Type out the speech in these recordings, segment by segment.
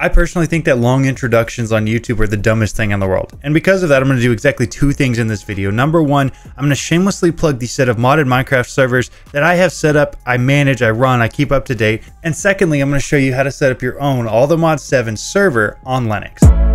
I personally think that long introductions on YouTube are the dumbest thing in the world. And because of that, I'm going to do exactly two things in this video. Number one, I'm going to shamelessly plug the set of modded Minecraft servers that I have set up, I manage, I run, I keep up to date. And secondly, I'm going to show you how to set up your own All the Mod 7 server on Linux.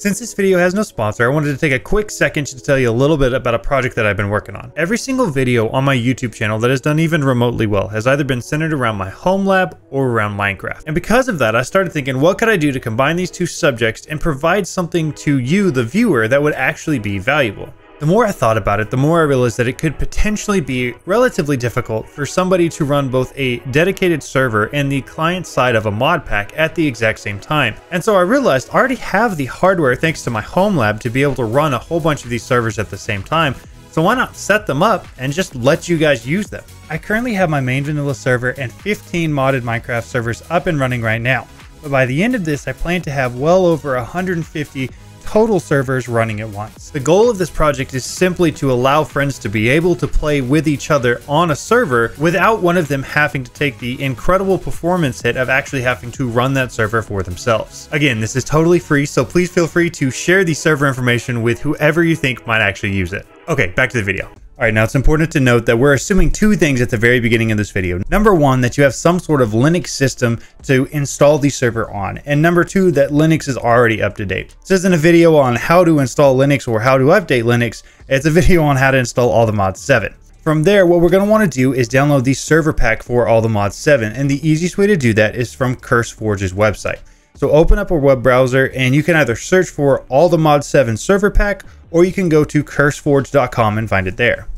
Since this video has no sponsor, I wanted to take a quick second to tell you a little bit about a project that I've been working on. Every single video on my YouTube channel that has done even remotely well has either been centered around my home lab or around Minecraft. And because of that, I started thinking, what could I do to combine these two subjects and provide something to you, the viewer, that would actually be valuable? The more I thought about it, the more I realized that it could potentially be relatively difficult for somebody to run both a dedicated server and the client side of a mod pack at the exact same time. And so I realized I already have the hardware thanks to my home lab to be able to run a whole bunch of these servers at the same time. So why not set them up and just let you guys use them? I currently have my main vanilla server and 15 modded Minecraft servers up and running right now. But by the end of this, I plan to have well over 150 total servers running at once. The goal of this project is simply to allow friends to be able to play with each other on a server without one of them having to take the incredible performance hit of actually having to run that server for themselves. Again, this is totally free, so please feel free to share the server information with whoever you think might actually use it. Okay, back to the video. All right, now it's important to note that we're assuming two things at the very beginning of this video. Number one, that you have some sort of Linux system to install the server on. And number two, that Linux is already up to date. This isn't a video on how to install Linux or how to update Linux. It's a video on how to install All the Mods 7. From there, what we're going to want to do is download the server pack for All the Mods 7. And the easiest way to do that is from CurseForge's website. So open up a web browser and you can either search for All the Mod 7 server pack or you can go to curseforge.com and find it there.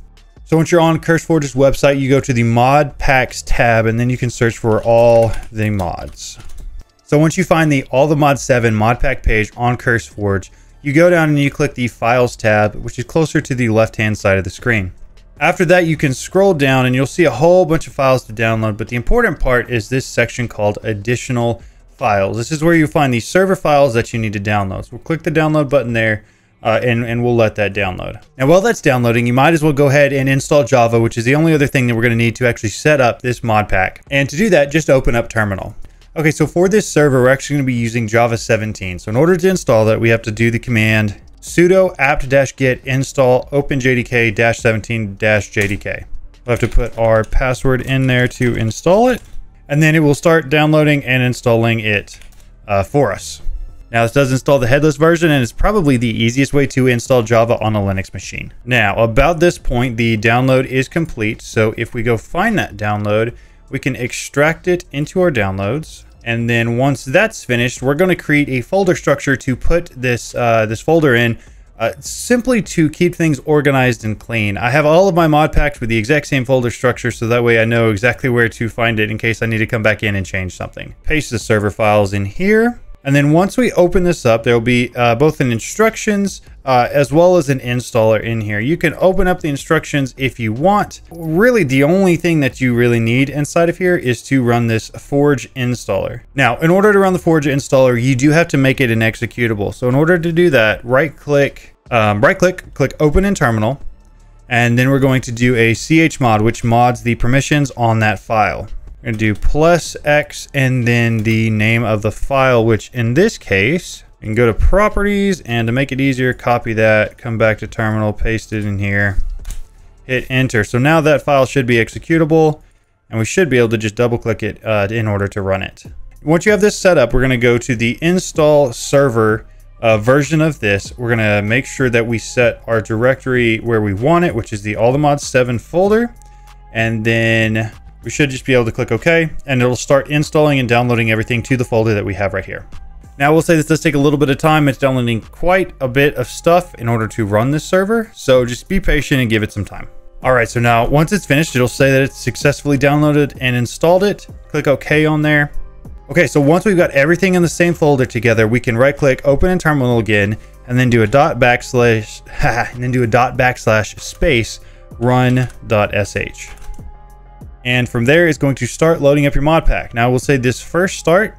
So once you're on CurseForge's website, you go to the mod packs tab and then you can search for all the mods. So once you find the all the mod 7 mod pack page on CurseForge, you go down and you click the files tab, which is closer to the left hand side of the screen. After that, you can scroll down and you'll see a whole bunch of files to download. But the important part is this section called additional files. This is where you find the server files that you need to download. So we'll click the download button there uh, and, and we'll let that download. Now, while that's downloading, you might as well go ahead and install Java, which is the only other thing that we're going to need to actually set up this mod pack. And to do that, just open up terminal. Okay, so for this server, we're actually going to be using Java 17. So in order to install that, we have to do the command sudo apt-get install openjdk-17-jdk. We'll have to put our password in there to install it, and then it will start downloading and installing it uh, for us. Now this does install the headless version and it's probably the easiest way to install Java on a Linux machine. Now about this point the download is complete so if we go find that download we can extract it into our downloads and then once that's finished we're going to create a folder structure to put this uh, this folder in uh, simply to keep things organized and clean. I have all of my mod packs with the exact same folder structure so that way I know exactly where to find it in case I need to come back in and change something. Paste the server files in here and then once we open this up, there will be uh, both an instructions uh, as well as an installer in here. You can open up the instructions if you want. Really, the only thing that you really need inside of here is to run this Forge installer. Now, in order to run the Forge installer, you do have to make it an executable. So in order to do that, right click, um, right click, click open in terminal. And then we're going to do a chmod, which mods the permissions on that file. Going to do plus X and then the name of the file, which in this case, you can go to properties and to make it easier, copy that, come back to terminal, paste it in here, hit enter. So now that file should be executable and we should be able to just double click it uh, in order to run it. Once you have this set up, we're going to go to the install server uh, version of this. We're going to make sure that we set our directory where we want it, which is the all the mods 7 folder. And then we should just be able to click OK, and it'll start installing and downloading everything to the folder that we have right here. Now, we'll say this does take a little bit of time. It's downloading quite a bit of stuff in order to run this server, so just be patient and give it some time. All right, so now once it's finished, it'll say that it's successfully downloaded and installed it. Click OK on there. Okay, so once we've got everything in the same folder together, we can right click, open in terminal again, and then do a dot backslash, and then do a dot backslash space run.sh. And from there, it's going to start loading up your mod pack. Now, I will say this first start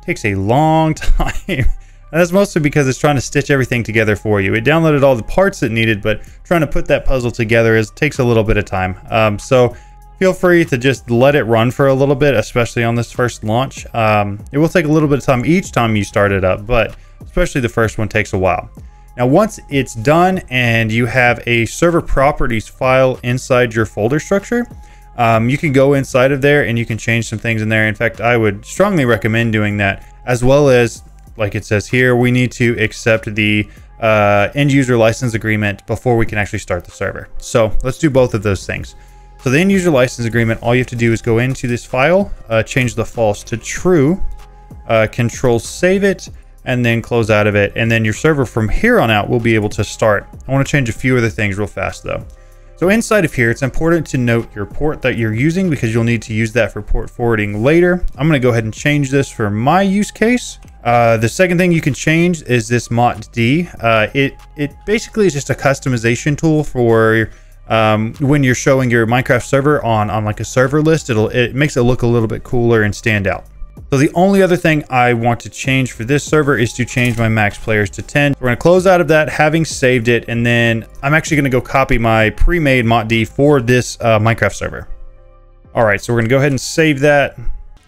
takes a long time. and that's mostly because it's trying to stitch everything together for you. It downloaded all the parts it needed, but trying to put that puzzle together is takes a little bit of time. Um, so feel free to just let it run for a little bit, especially on this first launch. Um, it will take a little bit of time each time you start it up, but especially the first one takes a while. Now, once it's done and you have a server properties file inside your folder structure, um, you can go inside of there and you can change some things in there. In fact, I would strongly recommend doing that, as well as, like it says here, we need to accept the uh, end user license agreement before we can actually start the server. So let's do both of those things. So the end user license agreement, all you have to do is go into this file, uh, change the false to true, uh, control save it, and then close out of it. And then your server from here on out will be able to start. I want to change a few other things real fast though. So inside of here, it's important to note your port that you're using because you'll need to use that for port forwarding later. I'm going to go ahead and change this for my use case. Uh, the second thing you can change is this MOTD. Uh, it, it basically is just a customization tool for um, when you're showing your Minecraft server on, on like a server list, it'll, it makes it look a little bit cooler and stand out. So the only other thing I want to change for this server is to change my max players to 10. We're going to close out of that having saved it. And then I'm actually going to go copy my pre-made MOTD for this uh, Minecraft server. All right, so we're going to go ahead and save that.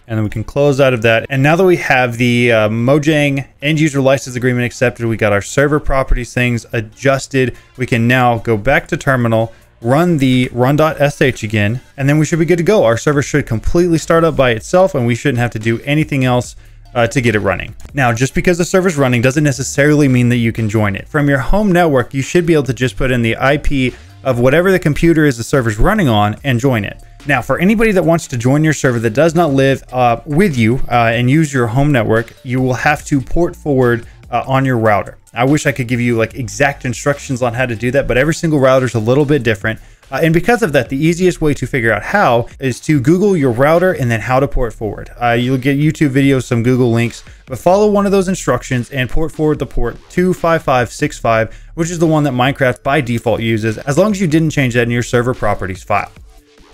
And then we can close out of that. And now that we have the uh, Mojang end user license agreement accepted, we got our server properties things adjusted. We can now go back to terminal run the run.sh again, and then we should be good to go. Our server should completely start up by itself, and we shouldn't have to do anything else uh, to get it running. Now, just because the server's running doesn't necessarily mean that you can join it. From your home network, you should be able to just put in the IP of whatever the computer is the server's running on and join it. Now, for anybody that wants to join your server that does not live uh, with you uh, and use your home network, you will have to port forward uh, on your router. I wish I could give you like exact instructions on how to do that, but every single router is a little bit different. Uh, and because of that, the easiest way to figure out how is to Google your router and then how to port forward. Uh, you'll get YouTube videos, some Google links, but follow one of those instructions and port forward the port 25565, which is the one that Minecraft by default uses, as long as you didn't change that in your server properties file.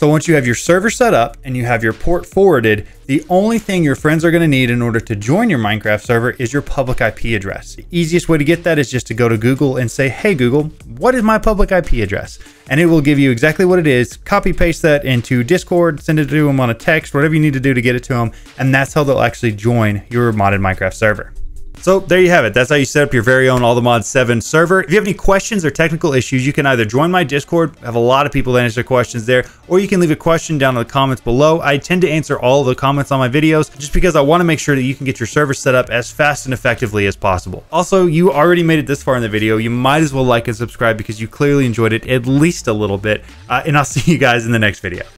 So once you have your server set up and you have your port forwarded, the only thing your friends are going to need in order to join your Minecraft server is your public IP address. The easiest way to get that is just to go to Google and say, hey Google, what is my public IP address? And it will give you exactly what it is. Copy paste that into Discord, send it to them on a text, whatever you need to do to get it to them. And that's how they'll actually join your modded Minecraft server. So there you have it. That's how you set up your very own All the Mods 7 server. If you have any questions or technical issues, you can either join my Discord, I have a lot of people that answer questions there, or you can leave a question down in the comments below. I tend to answer all the comments on my videos just because I want to make sure that you can get your server set up as fast and effectively as possible. Also, you already made it this far in the video. You might as well like and subscribe because you clearly enjoyed it at least a little bit. Uh, and I'll see you guys in the next video.